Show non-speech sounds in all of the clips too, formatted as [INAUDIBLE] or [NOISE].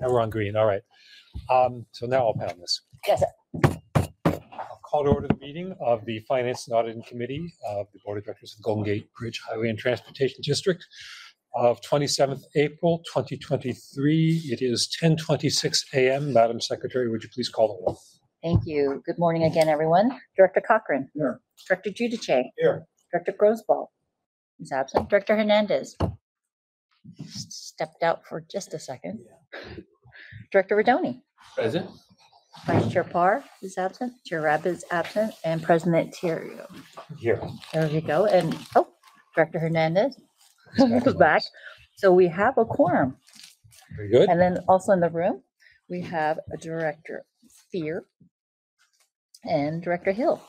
Now we're on green, all right. Um, so now I'll pound this. Yes, sir. I'll call to order the meeting of the Finance and Auditing Committee of the Board of Directors of the Golden Gate Bridge Highway and Transportation District of 27th April 2023. It is 10:26 a.m. Madam Secretary, would you please call the roll? Thank you. Good morning again, everyone. Director Cochran. Here. Director Judice. Here. Director Grosboll is absent. Director Hernandez stepped out for just a second. Director Rodoni. Present. Vice Chair Pahre is absent. Chair Rabb is absent and President Theriault. Here. There we go. And, oh, Director Hernandez He's back [LAUGHS] back. So we have a quorum. Very good. And then also in the room, we have a Director Fear and Director Hill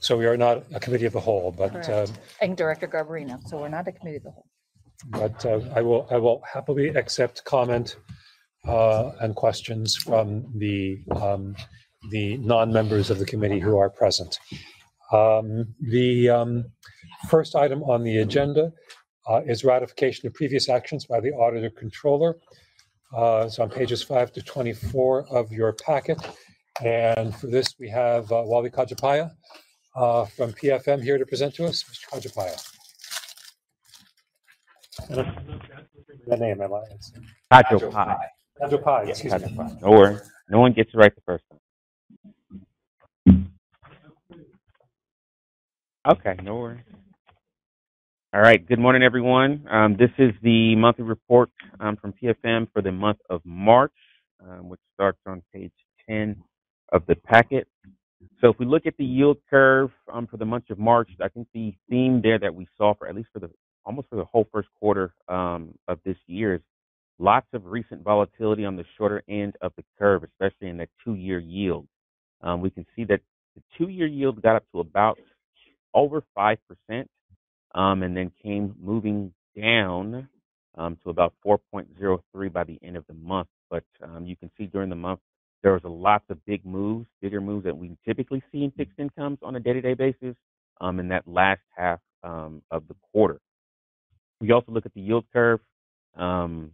So we are not a committee of the whole, but, Correct. Um, and Director Garbarino. So we're not a committee of the whole. But uh, I will, I will happily accept comment uh, and questions from the, um, the non-members of the committee who are present. Um, The um, first item on the agenda uh, is ratification of previous actions by the auditor controller. Uh, It's on pages five to 24 of your packet. And for this, we have uh, Wally Kajapaya uh, from PFM here to present to us. Mr. Kajapaya. And I'm- The name, am I? It's Hydro pie. Kajapaya, Yeah, excuse hydro me. pie. No worry. No one gets it right the first time. Okay, no worries. All right. Good morning, everyone. Um, this is the monthly report um, from PFM for the month of March, um, which starts on page 10 of the packet. So if we look at the yield curve um, for the month of March, I think the theme there that we saw for at least for the almost for the whole first quarter um, of this year is lots of recent volatility on the shorter end of the curve, especially in that two-year yield. Um, we can see that the two-year yield got up to about over five percent, um, and then came moving down um, to about 4.03 by the end of the month. But um, you can see during the month there was a lots of big moves, bigger moves that we typically see in fixed incomes on a day-to-day basis um, in that last half of the quarter. We also look at the yield curve, um,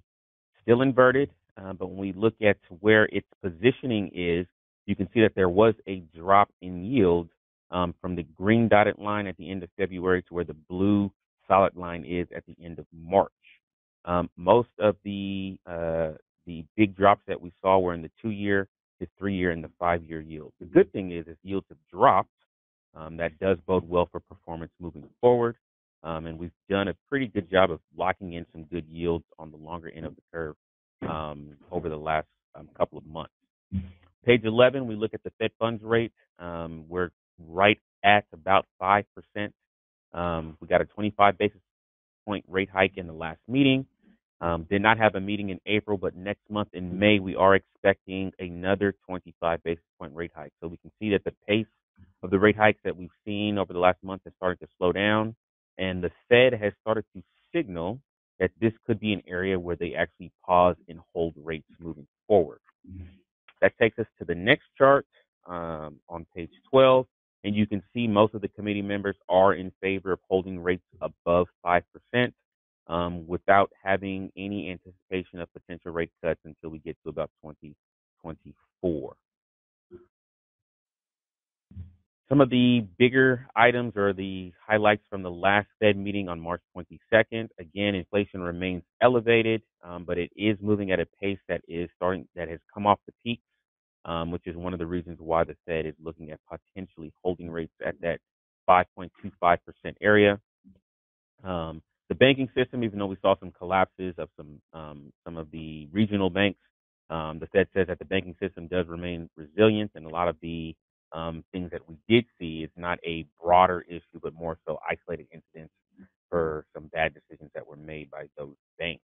still inverted, uh, but when we look at where its positioning is, you can see that there was a drop in yield um, from the green dotted line at the end of February to where the blue solid line is at the end of March. Um, most of the uh, the big drops that we saw were in the two-year, the three-year, and the five-year yield. The good thing is, as yields have dropped, um, that does bode well for performance moving forward. Um, and we've done a pretty good job of locking in some good yields on the longer end of the curve um, over the last um, couple of months. Page 11, we look at the Fed funds rate. Um, we're right at about 5%. Um, we got a 25 basis point rate hike in the last meeting. Um, did not have a meeting in April, but next month in May, we are expecting another 25 basis point rate hike. So we can see that the pace of the rate hikes that we've seen over the last month has started to slow down and the Fed has started to signal that this could be an area where they actually pause and hold rates moving forward. That takes us to the next chart um, on page 12, and you can see most of the committee members are in favor of holding rates above 5% um, without having any anticipation of potential rate cuts until we get to about 2024. Some of the bigger items are the highlights from the last Fed meeting on March 22nd. Again, inflation remains elevated, um, but it is moving at a pace that is starting that has come off the peak, um, which is one of the reasons why the Fed is looking at potentially holding rates at that 5.25% area. Um, the banking system, even though we saw some collapses of some um, some of the regional banks, um, the Fed says that the banking system does remain resilient, and a lot of the um, things that we did see is not a broader issue, but more so isolated incidents for some bad decisions that were made by those banks.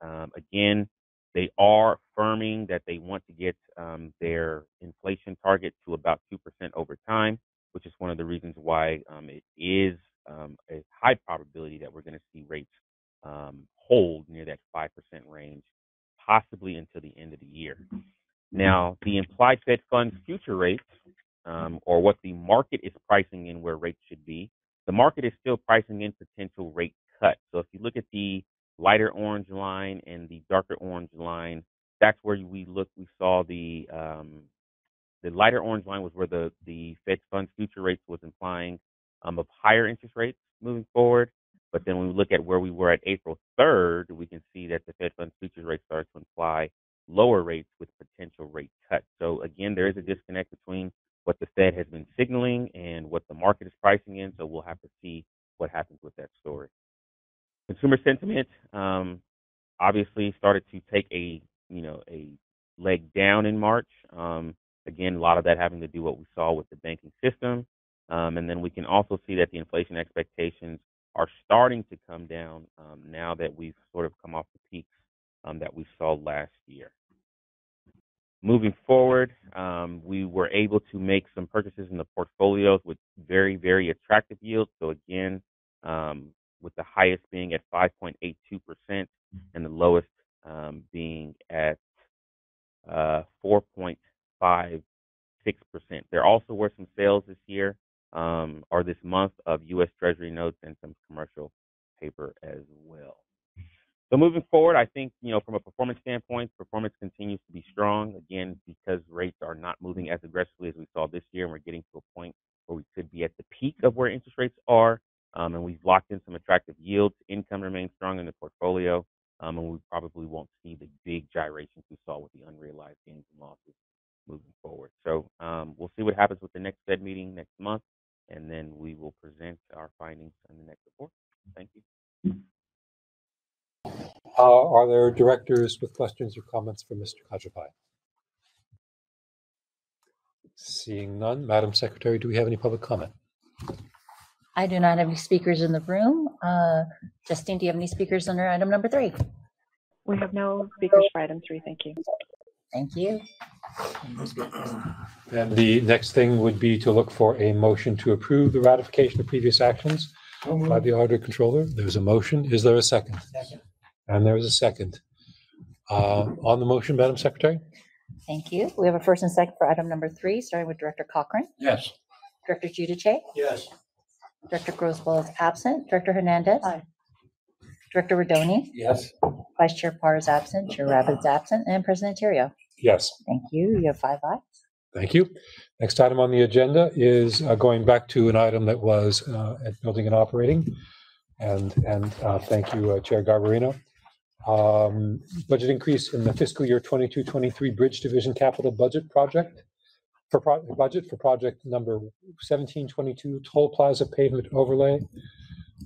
Um, again, they are affirming that they want to get um, their inflation target to about 2% over time, which is one of the reasons why um, it is um, a high probability that we're going to see rates um, hold near that 5% range, possibly until the end of the year. Now, the implied Fed funds future rates um, or what the market is pricing in where rates should be, the market is still pricing in potential rate cuts. So if you look at the lighter orange line and the darker orange line, that's where we looked. We saw the um, the lighter orange line was where the the Fed funds future rates was implying um, of higher interest rates moving forward. But then when we look at where we were at April 3rd, we can see that the Fed funds futures rate starts to imply lower rates with potential rate cuts. So again, there is a disconnect between what the Fed has been signaling and what the market is pricing in. So we'll have to see what happens with that story. Consumer sentiment um, obviously started to take a you know a leg down in March. Um, again, a lot of that having to do what we saw with the banking system, um, and then we can also see that the inflation expectations are starting to come down um, now that we've sort of come off the peaks um, that we saw last year. Moving forward, um, we were able to make some purchases in the portfolios with very, very attractive yields. So again, um, with the highest being at 5.82% and the lowest um, being at uh, 4.56%. There also were some sales this year um, or this month of U.S. Treasury notes and some commercial paper as well. So moving forward, I think you know from a performance standpoint, performance continues to be strong. Again, because rates are not moving as aggressively as we saw this year, and we're getting to a point where we could be at the peak of where interest rates are, um, and we've locked in some attractive yields. Income remains strong in the portfolio, um, and we probably won't see the big gyrations we saw with the unrealized gains and losses moving forward. So um, we'll see what happens with the next Fed meeting next month, and then we will present our findings in the next Uh, are there directors with questions or comments for Mr. Kajabai? Seeing none, Madam Secretary, do we have any public comment? I do not have any speakers in the room. Uh, Justine, do you have any speakers under item number three? We have no speakers for item three. Thank you. Thank you. Then the next thing would be to look for a motion to approve the ratification of previous actions by the auditor controller. There's a motion. Is there a second? And there was a second. Uh, On the motion, Madam Secretary? Thank you. We have a first and second for item number three, starting with Director Cochran, Yes. Director Giudice, Yes. Director Grosboll is absent, Director Hernandez. Aye. Director Rodoni, Yes. Vice Chair Pahre is absent, Chair Rabbitt is absent, and President Theriault. Yes. Thank you. You have five ayes. Thank you. Next item on the agenda is uh, going back to an item that was uh, at Building and Operating. And, and uh, thank you, uh, Chair Garbarino. Um, Budget increase in the fiscal year 22, 23 Bridge Division Capital Budget Project. For pro- budget for project number 1722 Toll Plaza Pavement Overlay.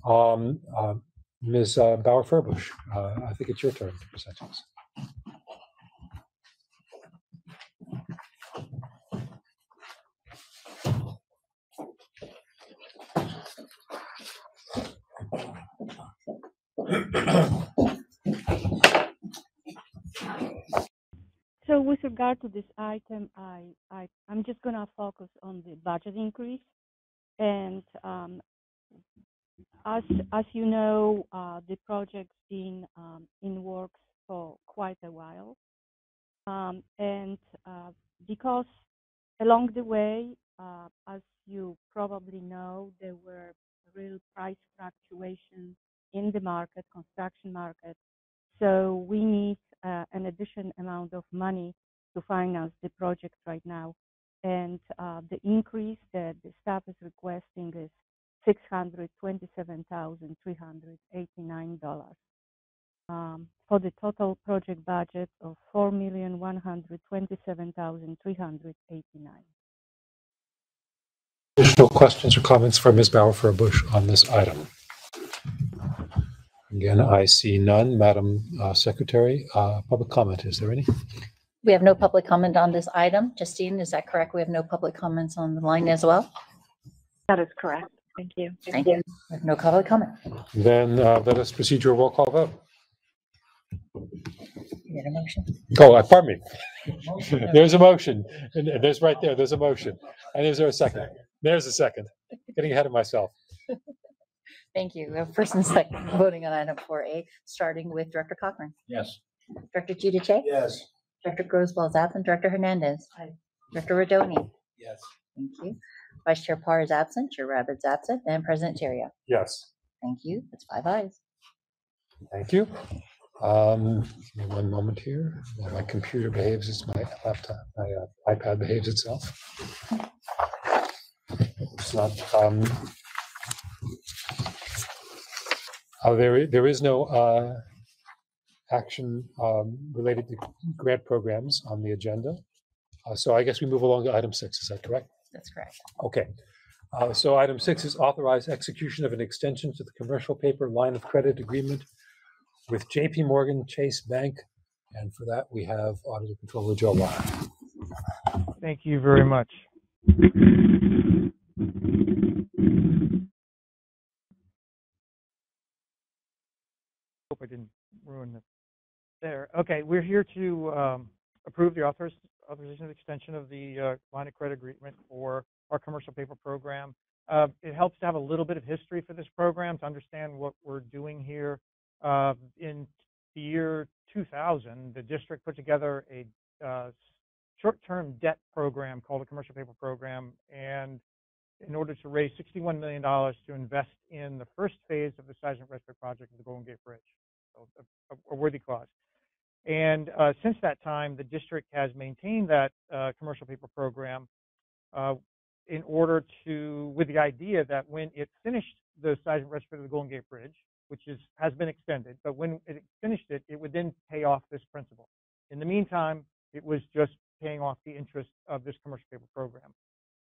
Um, uh, Ms. uh, Bauer Furbush, uh, I think it's your turn to present us. With regard to this item, I, I, I'm just gonna focus on the budget increase. And, um, as, as you know, uh, the project's been, um, in works for quite a while. Um, and, uh, because along the way, uh, as you probably know, there were real price fluctuations in the market, construction market. So we need uh, an additional amount of money to finance the project right now. And uh, the increase that the staff is requesting is $627,389 um, for the total project budget of 4,127,389. Additional questions or comments for Ms. Bauer Furbush on this item? Again, I see none. Madam uh, Secretary, uh, public comment, is there any? We have no public comment on this item. Justine, is that correct? We have no public comments on the line as well? That is correct. Thank you. Thank you. We have no public comment. Then uh, let us proceed to a roll call vote. You Get a motion? Oh, uh, pardon me. [LAUGHS] There's a motion. And and there's right there, there's a motion. And is there a second? There's a second. Getting ahead of myself. Thank you. We have first and second voting on item four A, starting with Director Cochran. Yes. Director Giudice, Yes. Director Grosboll is absent, Director Hernandez. Director Rodoni. Yes. Thank you. Vice Chair Pahre is absent, Chair Rabbitt's absent, and President Theriault. Yes. Thank you. That's five ayes. Thank you. Um, give me one moment here. While my computer behaves as my laptop, my uh, iPad behaves itself. It's not, um, uh, there, there is no, uh, action, um, related to grant programs on the agenda. Uh, so I guess we move along to item six. Is that correct? That's correct. Okay. Uh, So item six is authorize execution of an extension to the commercial paper line of credit agreement with JP Morgan Chase Bank. And for that, we have Auditor Controller Joe Wire. Thank you very much. I didn't ruin the, there. Okay, we're here to um, approve the authors, authorization of extension of the uh, line of credit agreement for our commercial paper program. Uh, It helps to have a little bit of history for this program to understand what we're doing here. Uh, In the year 2000, the district put together a uh, short-term debt program called a Commercial Paper Program, and in order to raise $61 million to invest in the first phase of the seismic retrofit project of the Golden Gate Bridge. A, a- worthy cause. And uh, since that time, the district has maintained that uh, commercial paper program uh, in order to, with the idea that when it finished the seismic retrofit of the Golden Gate Bridge, which is has been extended, but when it finished it, it would then pay off this principal. In the meantime, it was just paying off the interest of this commercial paper program.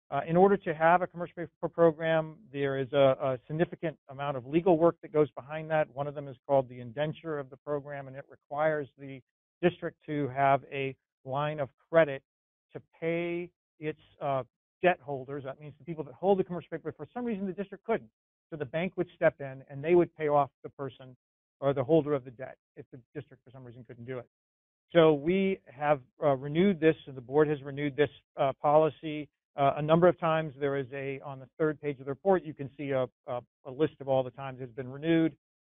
Uh, in order to have a commercial paper program, there is a, a significant amount of legal work that goes behind that. One of them is called the indenture of the program, and it requires the district to have a line of credit to pay its uh, debt holders. That means the people that hold the commercial paper. For some reason, the district couldn't. So the bank would step in and they would pay off the person or the holder of the debt if the district for some reason couldn't do it. So we have uh, renewed this, and the board has renewed this uh, policy uh, a number of times. There is a, on the third page of the report, you can see a, a, a list of all the times it's been renewed.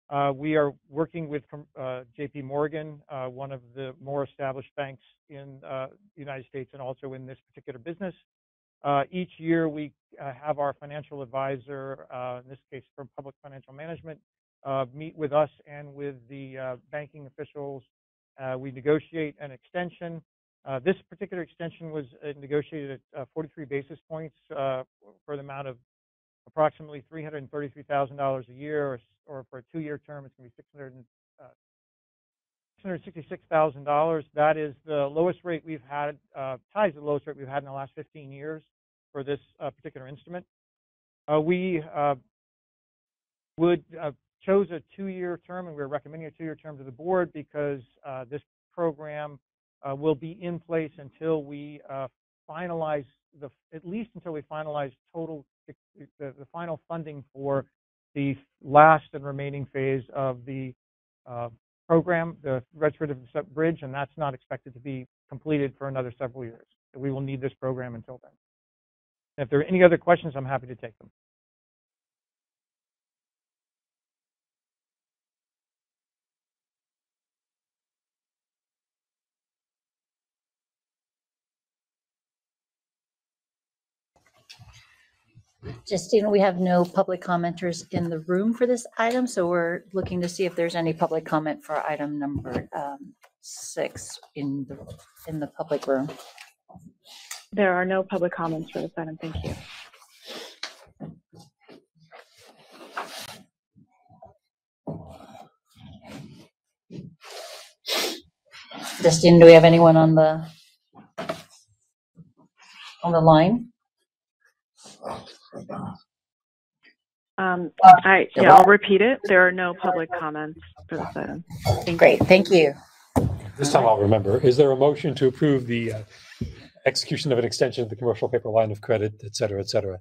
Uh, we are working with uh, JP Morgan, uh, one of the more established banks in uh, the United States and also in this particular business. Uh, each year we have our financial advisor, in this case from Public Financial Management, meet with us and with the banking officials. We negotiate an extension. Uh, this particular extension was uh, negotiated at uh, 43 basis points uh, for the amount of approximately $333,000 a year, or, or for a two-year term, it's going to be 600 uh, $666,000. That is the lowest rate we've had, uh, ties the lowest rate we've had in the last 15 years for this uh, particular instrument. Uh, we would chose a two-year term, and we're recommending a two-year term to the board because this program uh, will be in place until we uh, finalize the, at least until we finalize total, the, the final funding for the last and remaining phase of the uh, program, the retrofit bridge, and that's not expected to be completed for another several years. So we will need this program until then. And if there are any other questions, I'm happy to take them. Justine, we have no public commenters in the room for this item, so we're looking to see if there's any public comment for item number um, six in the, in the public room. There are no public comments for this item. Thank you. Justine, do we have anyone on the, on the line? Um, I, yeah, I'll repeat it. There are no public comments for this item. Great, thank you. This time I'll remember. Is there a motion to approve the uh, execution of an extension of the commercial paper line of credit, et cetera, et cetera?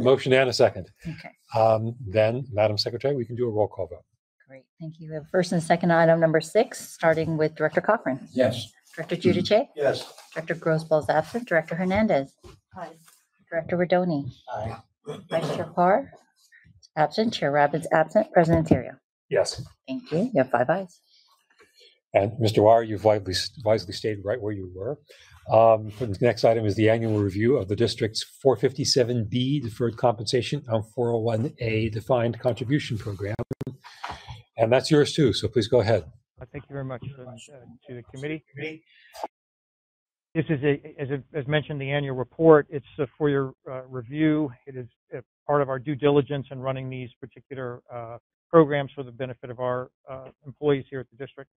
Motion and a second. Okay, Um, Then, Madam Secretary, we can do a roll call vote. great, thank you. We have first and second item number six, starting with Director Cochran. Yes. Director Judice, Yes. Director Grosboll is absent, Director Hernandez. Director Rodoni, Aye. Vice Chair Pahre absent, Chair Rabbitt's absent, President Theriault. Yes. Thank you, you have five ayes. And Mr. Wire, you've wisely, wisely stayed right where you were. Um, for The next item is the annual review of the district's 457B deferred compensation on 401A defined contribution program. And that's yours too, so please go ahead. Uh, Thank you very much uh, to the committee. This is a, as, as mentioned, the annual report. It's for your uh, review. It is part of our due diligence in running these particular uh, programs for the benefit of our uh, employees here at the district.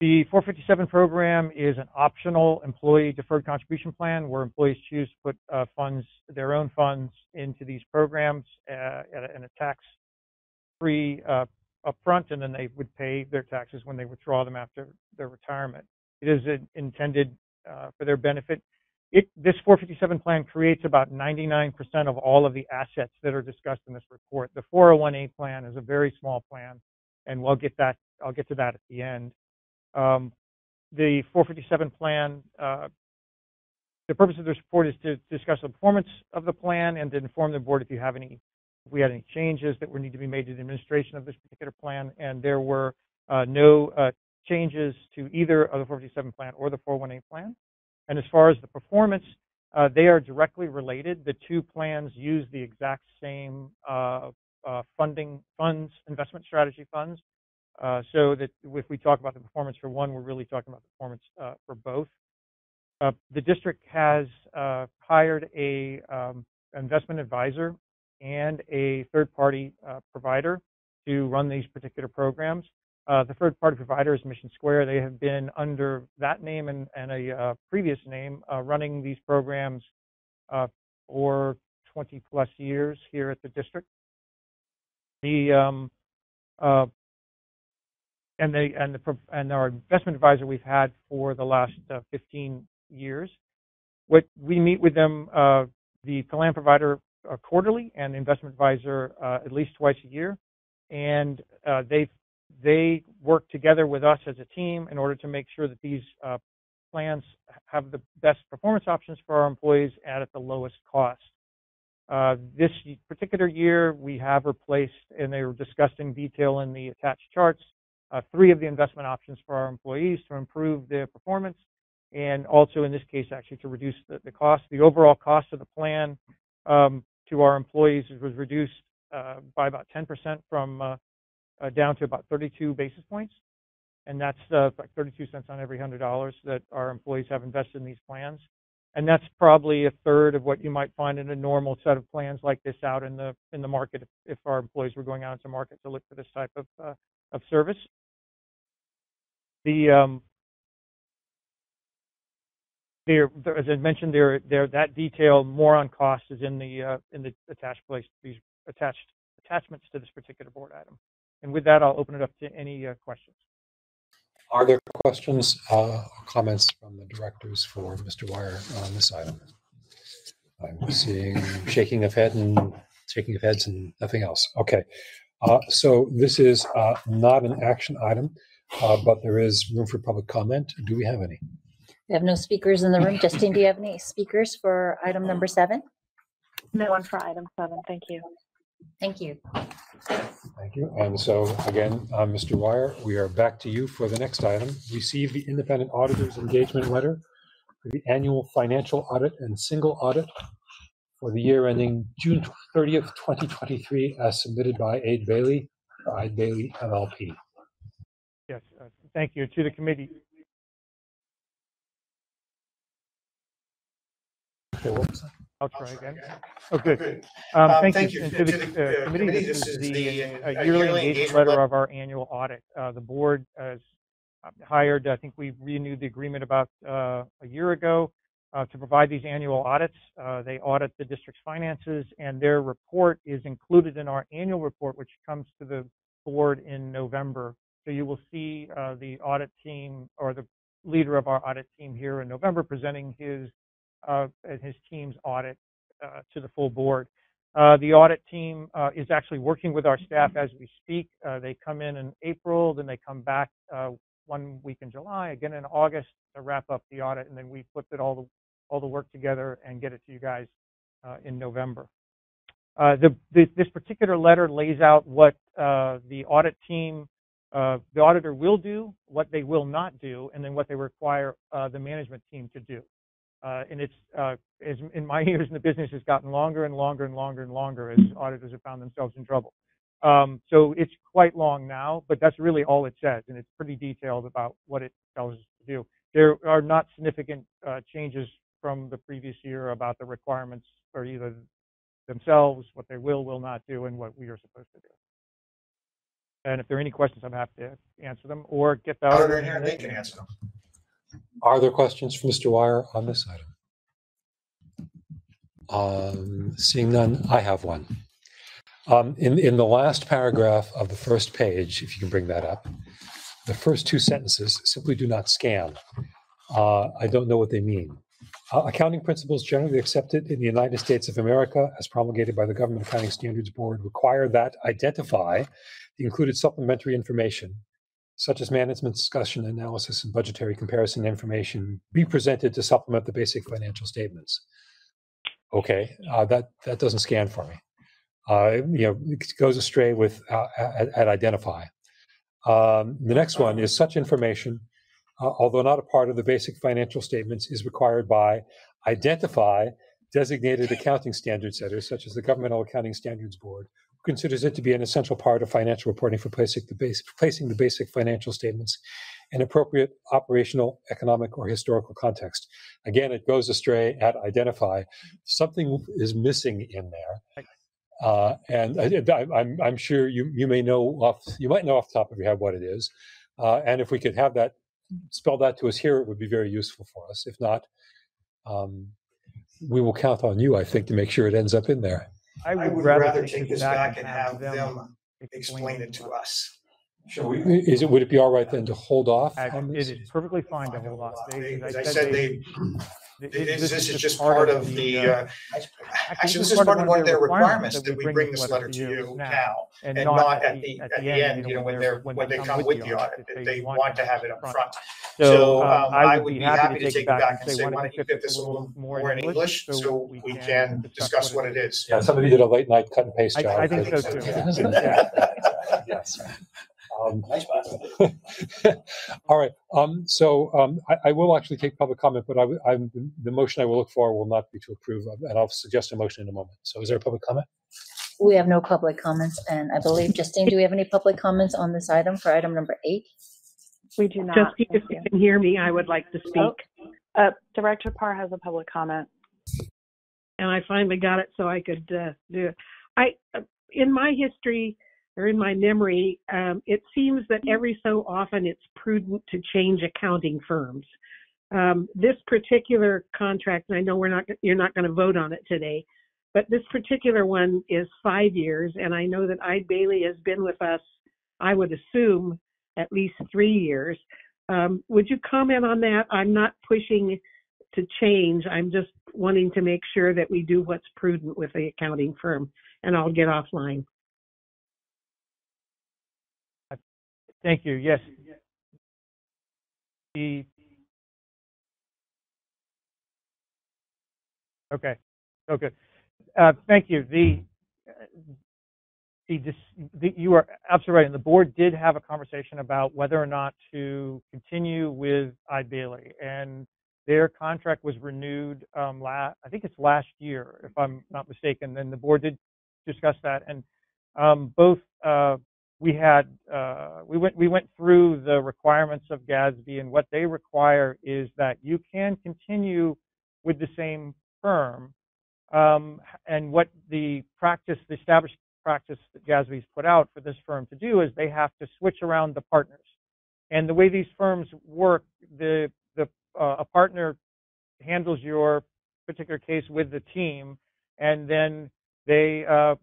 The 457 program is an optional employee deferred contribution plan where employees choose to put uh, funds, their own funds, into these programs uh, a, a tax-free uh, upfront, and then they would pay their taxes when they withdraw them after their retirement. It is intended uh, for their benefit. It, this 457 plan creates about 99% of all of the assets that are discussed in this report. The 401a plan is a very small plan, and we'll get that. I'll get to that at the end. Um, the 457 plan. Uh, the purpose of this report is to discuss the performance of the plan and to inform the board if you have any, if we had any changes that would need to be made to the administration of this particular plan. And there were uh, no uh, changes to either of the 457 plan or the 418 plan. And as far as the performance, uh, they are directly related. The two plans use the exact same uh, uh, funding funds, investment strategy funds. Uh, so that if we talk about the performance for one, we're really talking about the performance uh, for both. Uh, the district has hired a um, investment advisor and a third-party provider to run these particular programs. Uh, the third party provider is Mission Square. They have been under that name and, and a uh, previous name uh, running these programs uh, for 20 plus years here at the district. The um, uh, and the and the and our investment advisor we've had for the last uh, 15 years. What we meet with them, the plan provider quarterly, and investment advisor at least twice a year, and they've they work together with us as a team in order to make sure that these uh, plans have the best performance options for our employees and at the lowest cost. Uh, this particular year, we have replaced, and they were discussed in detail in the attached charts, uh, three of the investment options for our employees to improve their performance, and also in this case, actually to reduce the, the cost. The overall cost of the plan um, to our employees was reduced uh, by about 10% from uh, down to about 32 basis points. And that's uh, like 32 cents on every $100 that our employees have invested in these plans. And that's probably a third of what you might find in a normal set of plans like this out in the in the market if, if our employees were going out into market to look for this type of uh, of service. The um, there, as I mentioned, there, there that detail more on cost is in the uh, in the attached place these attached attachments to this particular board item. And with that, I'll open it up to any uh, questions. Are there questions uh, or comments from the directors for Mr. Wire on this item? I'm seeing shaking of head and shaking of heads and nothing else. Okay. Uh, so this is uh, not an action item, uh, but there is room for public comment. Do we have any? We have no speakers in the room. Justine, do you have any speakers for item number seven? No one for item seven. Thank you. Thank you. Thank you. And so again, uh, Mr. Wire, we are back to you for the next item. Receive the independent auditor's engagement letter for the annual financial audit and single audit for the year ending June 30th, 2023, as submitted by Eide Bailly, Eide Bailly LLP. Yes, uh, thank you to the committee. Okay, what was that? I'll try again. Oh, good. [LAUGHS] Um, um, thank you. And to the uh, committee, this is the uh, yearly engagement letter of our annual audit. Uh, The board has hired, I think we renewed the agreement about uh, a year ago uh, to provide these annual audits. Uh, They audit the district's finances, and their report is included in our annual report, which comes to the board in November. So you will see the audit team or the leader of our audit team here in November presenting his uh, and his team's audit uh, to the full board. Uh, the audit team uh, is actually working with our staff as we speak. Uh, they come in in April, then they come back uh, one week in July, again in August to wrap up the audit, and then we put it all the all the work together and get it to you guys in November. The, the, this particular letter lays out what the audit team, the auditor will do, what they will not do, and then what they require the management team to do. Uh, and it's uh, as in my [LAUGHS] years in the business has gotten longer and longer and longer and longer as auditors have found themselves in trouble. Um, so it's quite long now, but that's really all it says, and it's pretty detailed about what it tells us to do. There are not significant uh, changes from the previous year about the requirements for either themselves, what they will, will not do, and what we are supposed to do. And if there are any questions, I'm happy to answer them or get the in here, they can answer them. Are there questions for Mr. Wire on this item? Um, Seeing none, I have one. Um, In, in the last paragraph of the first page, if you can bring that up, the first two sentences simply do not scan. Uh, I don't know what they mean. Uh, Accounting principles generally accepted in the United States of America as promulgated by the Government Accounting Standards Board require that identify the included supplementary information such as management discussion, analysis, and budgetary comparison information be presented to supplement the basic financial statements. Okay, uh, that, that doesn't scan for me. Uh, you know, it goes astray with, uh, at, at identify. Um, the next one is such information, uh, although not a part of the basic financial statements, is required by identify designated accounting standard setters, such as the Governmental Accounting Standards Board, considers it to be an essential part of financial reporting for placing the, base, placing the basic financial statements in appropriate operational, economic, or historical context. Again, it goes astray at identify. Something is missing in there. Uh, and I, I- I'm, I'm sure you, you may know off, you might know off the top of your head what it is. Uh, and if we could have that spelled that to us here, it would be very useful for us. If not, um, we will count on you, I think, to make sure it ends up in there. I I would rather take this back and have them explain it to us. Shall we? Is it, would it be all right then to hold off I- on It this? is perfectly fine to hold off. They- As I said, they, [CLEARS THROAT] it- this is just part of the, uh, actually, this is part of one of their requirements that we bring this letter to you now. And not at the, at the end, you know, when they're, when they come with the audit, that they want to have it up front. So um, I would be happy to take it back and say, why don't you get this a little more in English so we can discuss what it is. Yeah, some of you did a late night cut and paste job. I think so too. Yes. Um, [LAUGHS] All right, um, so, um, I, I will actually take public comment, but I, w- I'm, the motion I will look for will not be to approve, and I'll suggest a motion in a moment. So is there a public comment? We have no public comments, and I believe, Justine, do we have any public comments on this item for item number eight? We do not. Justine, if you you. can hear me, I would like to speak. Uh, Director Pahre has a public comment. And I finally got it so I could uh, do it. I, uh, in my history or in my memory, um, it seems that every so often it's prudent to change accounting firms. Um, this particular contract, and I know we're not, you're not going to vote on it today, but this particular one is five years, and I know that Eide Bailly has been with us, I would assume, at least three years. Um, would you comment on that? I'm not pushing to change. I'm just wanting to make sure that we do what's prudent with the accounting firm, and I'll get offline. Thank you. Yes. The. Okay. Okay. Uh, thank you. The, the, the, you are absolutely right. And the board did have a conversation about whether or not to continue with Eide Bailly. And their contract was renewed, um, I think it's last year, if I'm not mistaken. Then the board did discuss that. And, um, both, uh, we had uh, we went we went through the requirements of GASB and what they require is that you can continue with the same firm um, and what the practice the established practice that GASB's put out for this firm to do is they have to switch around the partners. And the way these firms work the the uh, a partner handles your particular case with the team and then they uh,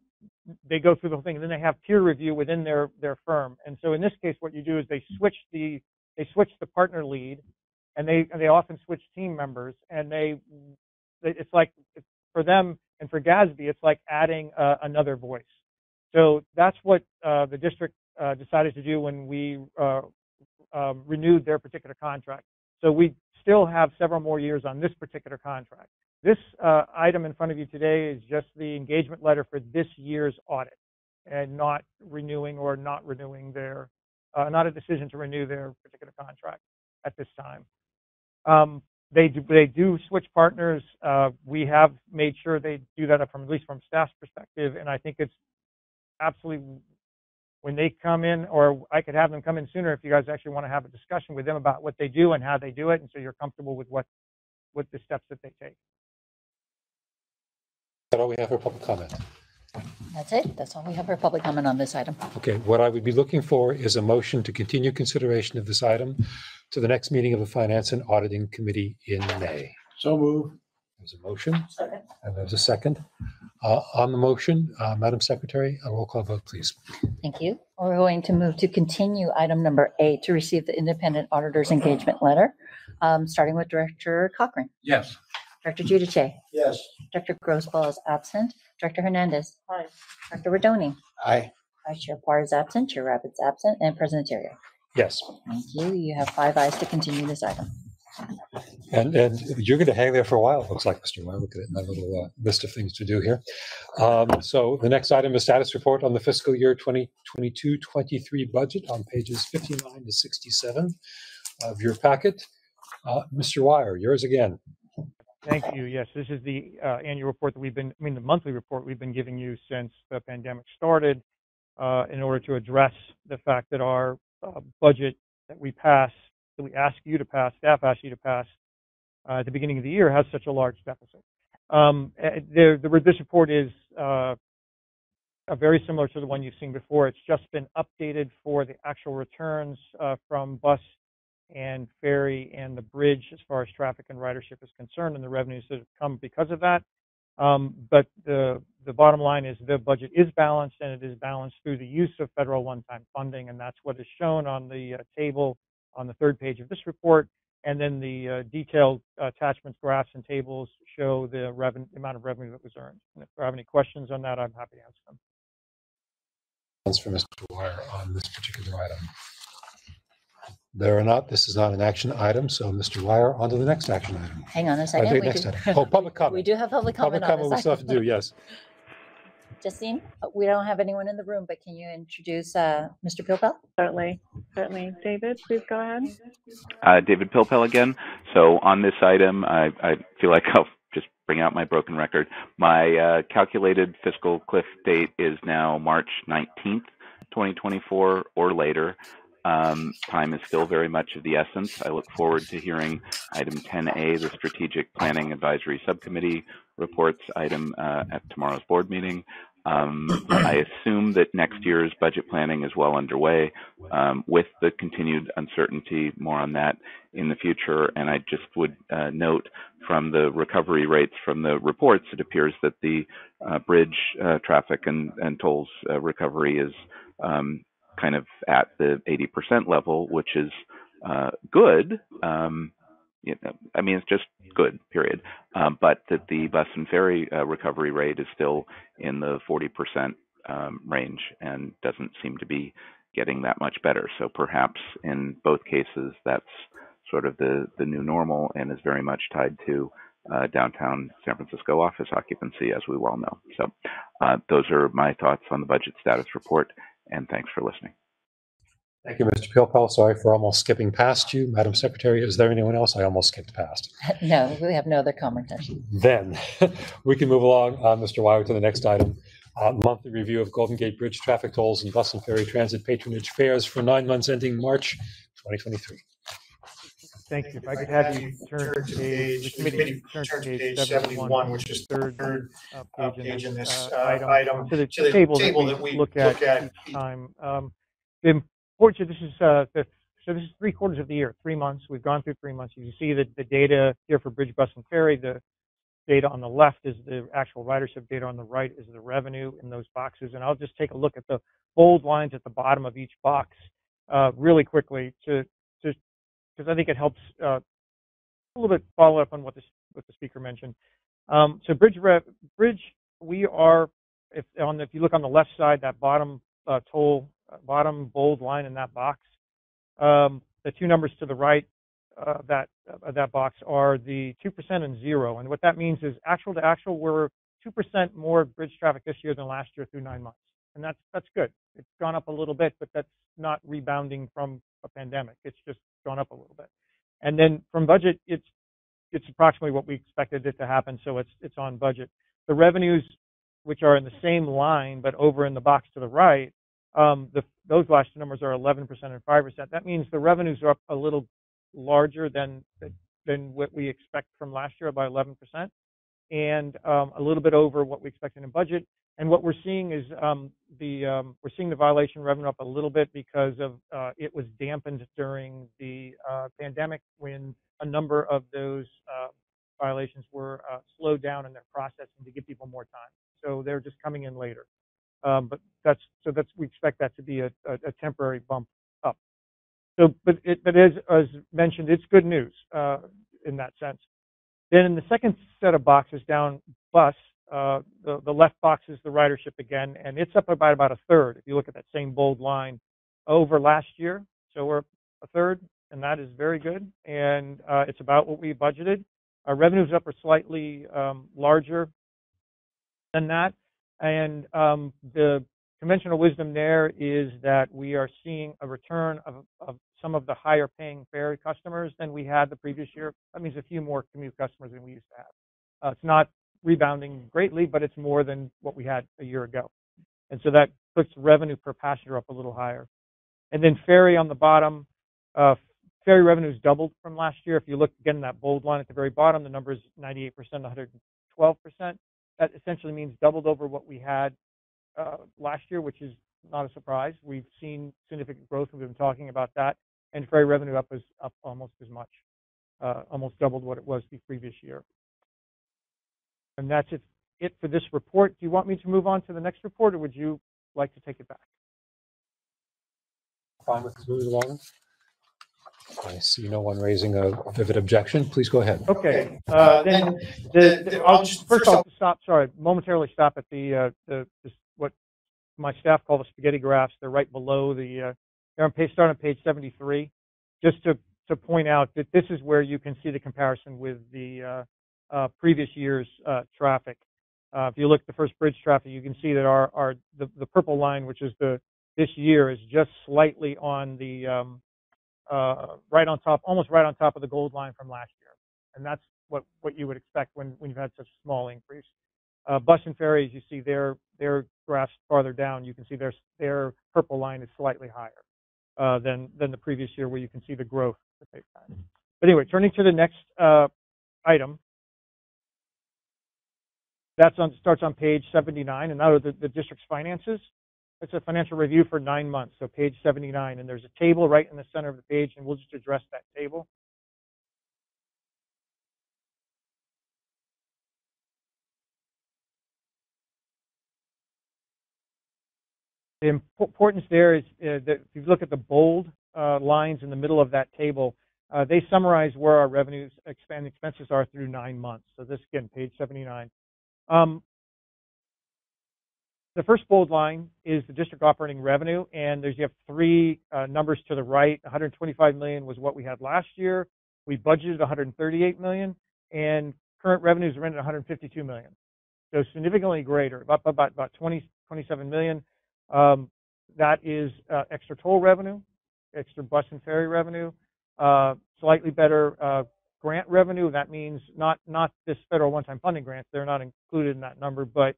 they go through the whole thing and then they have peer review within their their firm. And so in this case what you do is they switch the they switch the partner lead and they and they often switch team members and they it's like for them and for GASB it's like adding uh, another voice. So that's what uh, the district uh, decided to do when we uh, um, renewed their particular contract. So we still have several more years on this particular contract this uh, item in front of you today is just the engagement letter for this year's audit and not renewing or not renewing their, uh, not a decision to renew their particular contract at this time. Um, they do, they do switch partners. Uh, we have made sure they do that from, at least from staff's perspective, and I think it's absolutely when they come in, or I could have them come in sooner if you guys actually want to have a discussion with them about what they do and how they do it, and so you're comfortable with what, with the steps that they take. That all we have for public comment. That's it. That's all we have for public comment on this item. Okay, what I would be looking for is a motion to continue consideration of this item to the next meeting of the Finance and Auditing Committee in May. So move. There's a motion Second. and there's a second. Uh, On the motion, uh, Madam Secretary, a roll call vote, please. Thank you. We're going to move to continue item number eight to receive the independent auditor's engagement letter, um, starting with Director Cochran. Yes. Director Giudice. Yes. Director Grosboll is absent. Director Hernandez. Aye. Director Rodoni. Aye. Vice Chair Pahre is absent. Chair Rabbitt's absent. And President Theriault. Yes, Thank you. You have five eyes to continue this item. and, and you're going to hang there for a while, it looks like, Mr. Wire. Look at my little uh, list of things to do here. Um, So the next item is status report on the fiscal year 2022-23 budget on pages 59 to 67 of your packet. Uh, Mr. Wire, yours again. Thank you. Yes, this is the uh, annual report that we've been, I mean, the monthly report we've been giving you since the pandemic started uh, in order to address the fact that our uh, budget that we pass, that we ask you to pass, staff ask you to pass uh, at the beginning of the year has such a large deficit. Um, eh, the, the, this report is uh, very similar to the one you've seen before. It's just been updated for the actual returns uh, from bus and ferry and the bridge as far as traffic and ridership is concerned and the revenues that have come because of that. Um, but the the bottom line is the budget is balanced and it is balanced through the use of federal one-time funding and that's what is shown on the uh, table on the third page of this report. And then the uh, detailed attachments, graphs, and tables show the revenue, amount of revenue that was earned. And if you have any questions on that, I'm happy to answer them. That's for Mr. Wire on this particular item. There are not, this is not an action item, so Mr. Wire, on to the next action item. Hang on a second. the We next do- item. Oh, public [LAUGHS] comment. We do have public Public comment on comment we this. still have to do, yes. Justine, we don't have anyone in the room, but can you introduce uh, Mr. Pilpel? Certainly, certainly. David, please go ahead. Uh, David Pilpel again. So on this item, I, I feel like [LAUGHS] I'll just bring out my broken record. My uh, calculated fiscal cliff date is now March 19th, 2024 or later. Um, time is still very much of the essence. I look forward to hearing item 10A, the Strategic Planning Advisory Subcommittee reports item uh, at tomorrow's board meeting. Um, I assume that next year's budget planning is well underway um, with the continued uncertainty, more on that in the future. And I just would uh, note from the recovery rates from the reports, it appears that the uh, bridge uh, traffic and, and tolls uh, recovery is um, kind of at the 80% level, which is uh, good. Um, I mean, it's just good, period. Um, but that the bus and ferry uh, recovery rate is still in the 40% um, range and doesn't seem to be getting that much better. So perhaps in both cases, that's sort of the, the new normal and is very much tied to uh, downtown San Francisco office occupancy, as we well know. So uh, those are my thoughts on the budget status report, and thanks for listening. Thank you, Mr. Pilpel. Sorry for almost skipping past you. Madam Secretary, is there anyone else I almost skipped past? [LAUGHS] No, we have no other commenters. Then [LAUGHS] we can move along, uh, Mr. Wire, to the next item. Uh, Monthly review of Golden Gate Bridge traffic tolls and bus and ferry transit patronage fares for nine months ending March 2023. Thank you. If I could have you turn to page, the committee turn to page 71, which is the third uh, uh, page in this uh, uh, item, to the the table that we look at each time. Um, The importance, this is, uh, the- so this is three quarters of the year, three months. We've gone through three months. You can see that the data here for Bridge, Bus, and Ferry, the data on the left is the actual ridership data, on the right is the revenue in those boxes. And I'll just take a look at the bold lines at the bottom of each box uh, really quickly to, because I think it helps uh, a little bit follow up on what the, what the speaker mentioned. Um, so Bridge, Bridge, we are, if on if you look on the left side, that bottom uh, toll, uh, bottom bold line in that box, um, the two numbers to the right uh, that uh, that box are the two percent and zero, and what that means is actual to actual, we're two percent more bridge traffic this year than last year through nine months, and that's that's good. It's gone up a little bit, but that's not rebounding from a pandemic. It's just gone up a little bit, and then from budget, it's it's approximately what we expected it to happen, so it's it's on budget. The revenues, which are in the same line but over in the box to the right, um, the those last two numbers are 11% and 5%. That means the revenues are up a little larger than than what we expect from last year by 11%, and um, a little bit over what we expected in budget. And what we're seeing is um, the um, we're seeing the violation revenue up a little bit because of uh, it was dampened during the uh, pandemic when a number of those uh, violations were uh, slowed down in their processing to give people more time. So they're just coming in later. Um, but that's so that's we expect that to be a, a, a temporary bump up. So, but it, but as as mentioned, it's good news uh, in that sense. Then in the second set of boxes down, bus, uh, the the left box is the ridership again, and it's up about about a third. If you look at that same bold line over last year, so we're a third, and that is very good, and uh, it's about what we budgeted. Our revenues up are slightly um, larger than that. And um, the conventional wisdom there is that we are seeing a return of, of, some of the higher paying ferry customers than we had the previous year. That means a few more commute customers than we used to have. Uh, it's not rebounding greatly, but it's more than what we had a year ago. And so that puts revenue per passenger up a little higher. And then ferry on the bottom, uh, ferry revenues doubled from last year. If you look again that bold line at the very bottom, the number is 98%, 112% that essentially means doubled over what we had uh, last year, which is not a surprise. We've seen significant growth. We've been talking about that, and ferry revenue up is up almost as much, uh, almost doubled what it was the previous year. And that's it, it for this report. Do you want me to move on to the next report, or would you like to take it back? Fine with moving along. I see no one raising a vivid objection. Please go ahead. Okay, uh, then, the, the, I'll just, first I'll stop, sorry, momentarily stop at the, uh, the, the, what my staff call the spaghetti graphs. They're right below the, uh, they're on page, start on page 73, just to, to point out that this is where you can see the comparison with the, uh, previous year's, uh, traffic. Uh, if you look at the first bridge traffic, you can see that our, our, the, the purple line, which is the, this year is just slightly on the, um, uh, right on top, almost right on top of the gold line from last year. And that's what, what you would expect when, when you've had such a small increase. Uh, bus and ferries, you see their, their graphs farther down, you can see their, their purple line is slightly higher uh, than, than the previous year where you can see the growth. But anyway, turning to the next uh, item, that starts on page 79, and now the, the district's finances. It's a financial review for nine months, so page 79. And there's a table right in the center of the page, and we'll just address that table. The importance there is uh, that if you look at the bold uh, lines in the middle of that table, uh, they summarize where our revenues and expenses are through nine months. So this again, page 79. Um, the first bold line is the district operating revenue, and there's you have three uh, numbers to the right. 125 million was what we had last year. We budgeted 138 million, and current revenues are in at 152 million. So significantly greater, about about about 20 27 million. Um, that is uh, extra toll revenue, extra bus and ferry revenue, uh, slightly better uh, grant revenue. That means not not this federal one-time funding grants; they're not included in that number, but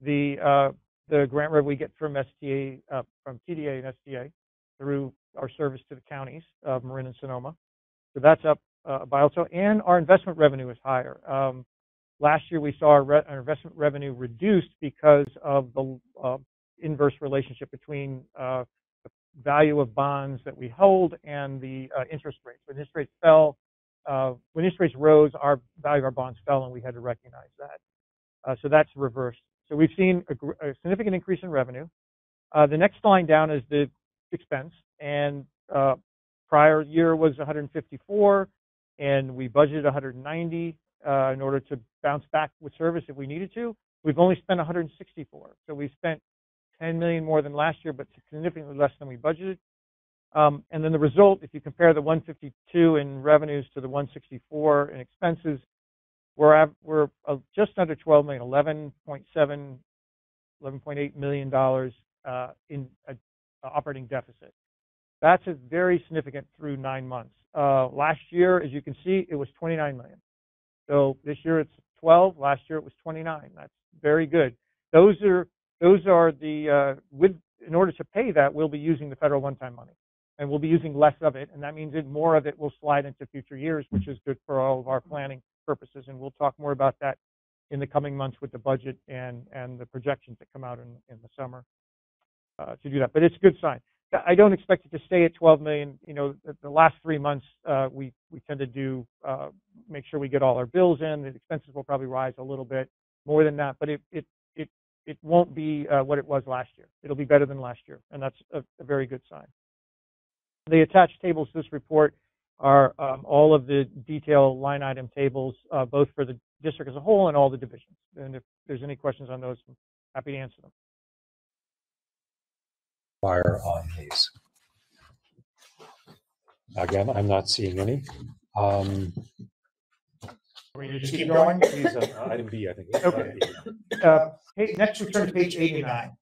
the uh, the grant revenue we get from STA, uh, from TDA and STA through our service to the counties of Marin and Sonoma. So that's up uh, by also, and our investment revenue is higher. Um, last year we saw our, re- our, investment revenue reduced because of the uh, inverse relationship between uh, the value of bonds that we hold and the uh, interest rates. When interest rates fell, uh, when interest rates rose, our value of our bonds fell, and we had to recognize that. so that's reversed. So we've seen a, a significant increase in revenue. Uh, the next line down is the expense, and uh, prior year was 154, and we budgeted 190 uh, in order to bounce back with service if we needed to. We've only spent 164, so we spent 10 million more than last year, but significantly less than we budgeted. Um, and then the result, if you compare the 152 in revenues to the 164 in expenses, we're we're uh, just under 12 million, 11.7, 11.8 million dollars uh, in uh, operating deficit. That's a very significant through nine months. Uh, last year, as you can see, it was 29 million. So this year it's 12. Last year it was 29. That's very good. Those are those are the uh, with in order to pay that, we'll be using the federal one-time money, and we'll be using less of it, and that means that more of it will slide into future years, which is good for all of our planning purposes. And we'll talk more about that in the coming months with the budget and and the projections that come out in in the summer uh, to do that. But it's a good sign. I don't expect it to stay at 12 million. You know, the, the last three months uh, we we tend to do uh, make sure we get all our bills in. The expenses will probably rise a little bit more than that, but it it it it won't be uh, what it was last year. It'll be better than last year, and that's a, a very good sign. The attached tables to this report are um, all of the detail line item tables, uh, both for the district as a whole and all the divisions. And if there's any questions on those, I'm happy to answer them. Fire on these. Again, I'm not seeing any. Um, just keep going? Please, uh, item B, I think. Okay. Uh, hey, next, we turn to page 89.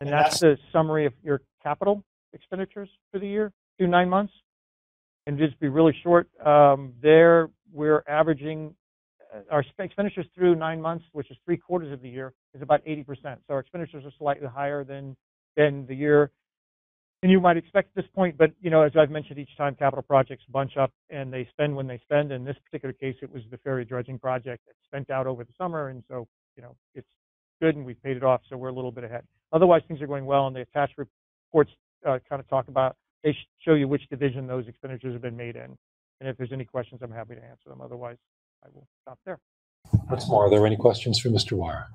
And that's the summary of your capital expenditures for the year, through nine months. And just be really short, um, there we're averaging uh, our expenditures through nine months, which is three quarters of the year, is about 80%. So our expenditures are slightly higher than than the year and you might expect at this point, but you know, as I've mentioned each time, capital projects bunch up and they spend when they spend. In this particular case, it was the ferry dredging project that spent out over the summer, and so you know, it's good and we've paid it off, so we're a little bit ahead. Otherwise, things are going well, and the attached reports uh, kind of talk about they show you which division those expenditures have been made in, and if there's any questions, I'm happy to answer them. Otherwise, I will stop there. What's more, are there any questions for Mr. Wire?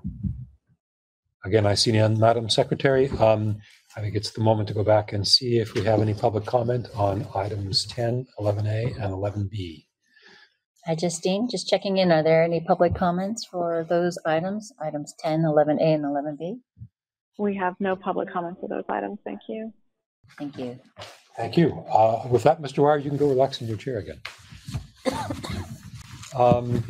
Again, I see none, Madam Secretary. Um, I think it's the moment to go back and see if we have any public comment on items 10, 11A, and 11B. Hi, Justine, just checking in. Are there any public comments for those items, items 10, 11A, and 11B? We have no public comments for those items. Thank you. Thank you. Thank you. Uh, With that, Mr. Wire, you can go relax in your chair again. [COUGHS] Um,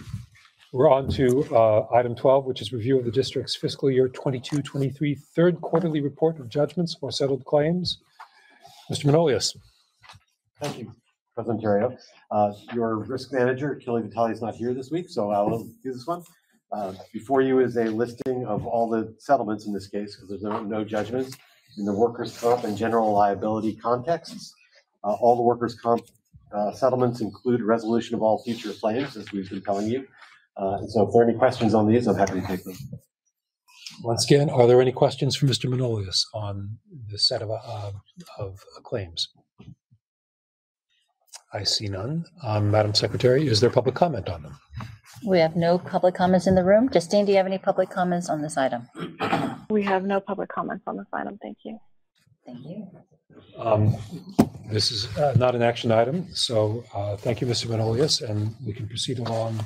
we're on to uh, item 12, which is review of the district's fiscal year 22-23 third quarterly report of judgments or settled claims. Mr. Manolius. Thank you, President Theriault. Uh, Your risk manager, Kelly Vitale, is not here this week, so I will do this one. Uh, Before you is a listing of all the settlements in this case, because there's no no judgments in the workers' comp and general liability contexts. Uh, All the workers' comp uh, settlements include resolution of all future claims, as we've been telling you. Uh, so if there are any questions on these, I'm happy to take them. Once again, are there any questions for Mr. Manolius on this set of, uh, of claims? I see none. Um, Madam Secretary, is there public comment on them? We have no public comments in the room. Justine, do you have any public comments on this item? [CLEARS THROAT] We have no public comments on this item. Thank you. Thank you. Um, this is uh, not an action item, so uh, thank you, Mr. Manolius, and we can proceed along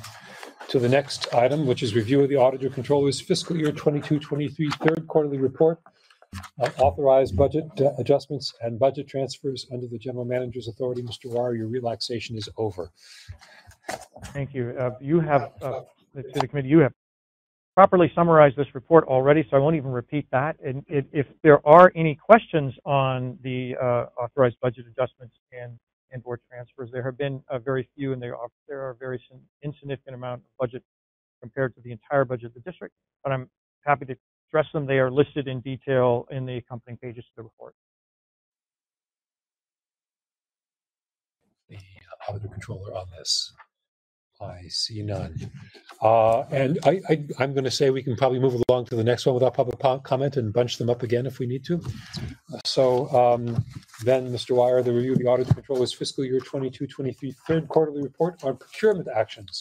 to the next item, which is review of the auditor controller's fiscal year 22-23 third quarterly report, uh, authorized budget uh, adjustments and budget transfers under the general manager's authority. Mr. Wire, your relaxation is over. Thank you. Uh, you have, uh, to the committee, you have properly summarized this report already, so I won't even repeat that. And if, there are any questions on the uh, authorized budget adjustments and and board transfers. There have been a very few, and there are there are very insignificant amount of budget compared to the entire budget of the district. But I'm happy to address them. They are listed in detail in the accompanying pages of the report. The auditor controller on this. I see none. Uh, and I, I'm going to say we can probably move along to the next one without public comment and bunch them up again if we need to. So um, then, Mr. Wire, the review of the audit controller's fiscal year 22-23 third quarterly report on procurement actions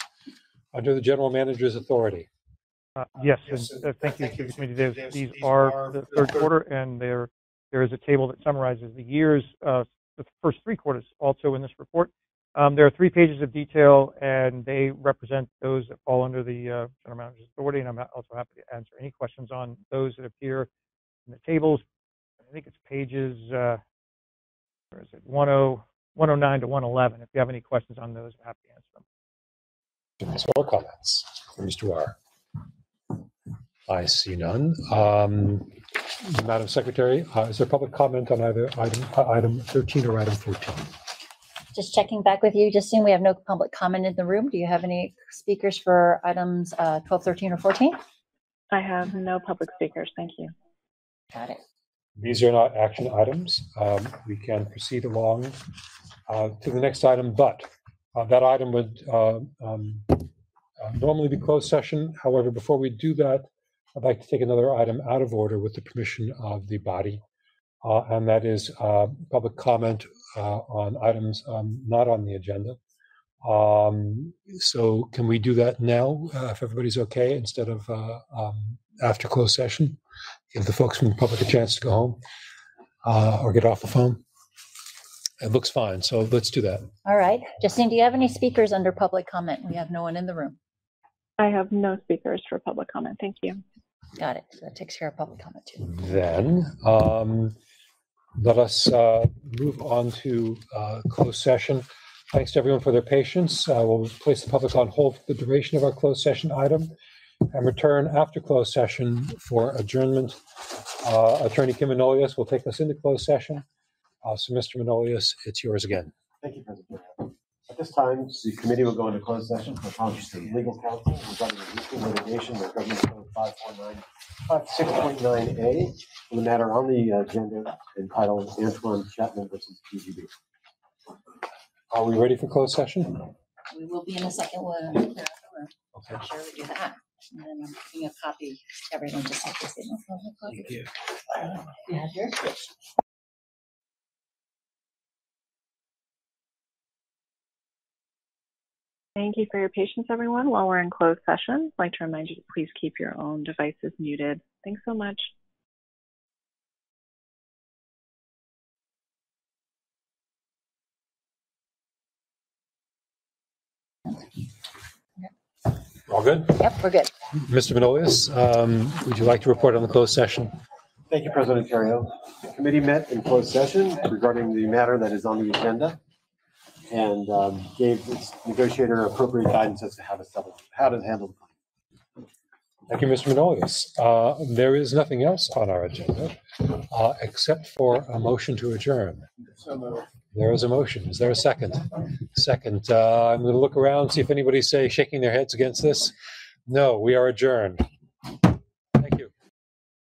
under the general manager's authority. Uh, yes, and uh, thank you to the committee. There's, these are the third quarter, and there there is a table that summarizes the years, uh, the first three quarters, also in this report. Um, there are three pages of detail, and they represent those that fall under the uh, general manager's authority. And I'm also happy to answer any questions on those that appear in the tables. I think it's pages, uh, where is it, 10, 109 to 111. If you have any questions on those, I'm happy to answer them. Questions or comments for Mr. Wire? I see none. Um, Madam Secretary, uh, is there public comment on either item, uh, item 13 or item 14? Just checking back with you, just seeing we have no public comment in the room. Do you have any speakers for items uh, 12, 13, or 14? I have no public speakers. Thank you. Got it. these are not action items. Um, we can proceed along uh, to the next item, but uh, that item would uh, um, uh, normally be closed session. However, before we do that, I'd like to take another item out of order with the permission of the body, uh, and that is uh, public comment uh, on items um, not on the agenda. Um, so can we do that now, uh, if everybody's okay, instead of uh, um, after closed session? Give the folks from the public a chance to go home uh, or get off the phone. It looks fine, so let's do that. All right. Justine, do you have any speakers under public comment? We have no one in the room. I have no speakers for public comment. Thank you. Got it. So that takes care of public comment too. Then um, let us uh, move on to uh, closed session. Thanks to everyone for their patience. Uh, We'll place the public on hold for the duration of our closed session item and return after closed session for adjournment. Uh, Attorney Kimon Manolius will take us into closed session. Uh, So Mr. Manolius, it's yours again. Thank you, President. Theriault. At this time, the committee will go into closed session for conference of legal counsel regarding the existing litigation with government code five four nine, five six point nine A, for the matter on the agenda entitled Antoine Chapman versus PGB. Are we ready for closed session? We will be in a second. We'll clear out the room. Okay. Make sure we do that. And then I'm giving a copy to everyone to set this in. Thank you. You have yours? Thank you for your patience, everyone. While we're in closed session, I'd like to remind you to please keep your own devices muted. Thanks so much. All good? Yep, we're good. Mr. Manolius, um, would you like to report on the closed session? Thank you, President Theriault. The committee met in closed session regarding the matter that is on the agenda and um, gave its negotiator appropriate guidance as to how to settle, how to handle the claim. Thank you, Mr. Manolius. Uh, There is nothing else on our agenda uh, except for a motion to adjourn. There is a motion. Is there a second? Second. Uh, I'm going to look around, see if anybody's say shaking their heads against this. No, we are adjourned.